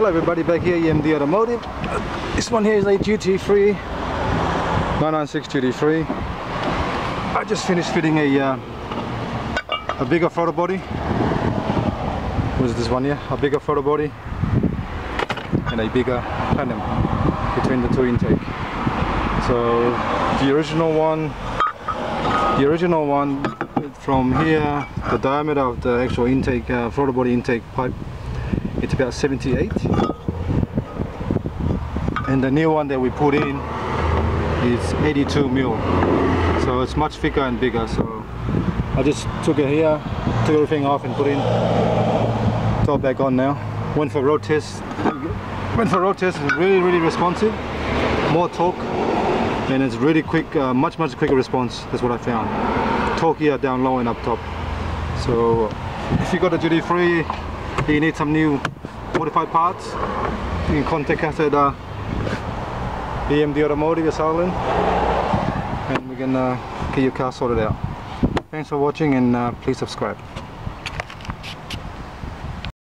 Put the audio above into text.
Hello everybody, back here EMD Automotive. This one here is a GT3, 996 GT3. I just finished fitting a uh, a bigger throttle body. What is this one here? A bigger throttle body and a bigger plenum between the two intake. So the original one, the original one from here, the diameter of the actual intake, uh, throttle body intake pipe it's about 78 and the new one that we put in is 82 mil. So it's much thicker and bigger. So I just took it here took everything off and put in. Top back on now. Went for road test. Went for road test. It's really really responsive. More torque. And it's really quick uh, much much quicker response. That's what I found. Torque here down low and up top. So if you got a GT3 you need some new modified parts you can contact us at uh, EMD Automotive Ireland and we can uh, get your car sorted out. Thanks for watching and uh, please subscribe